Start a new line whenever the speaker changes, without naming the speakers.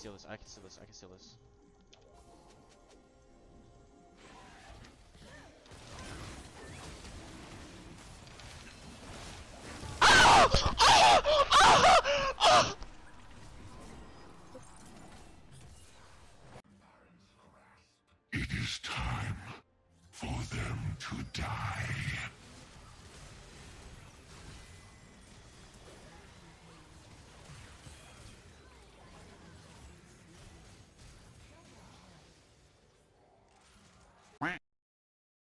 steal this. I can steal this. I can steal this.
It is time for them to die.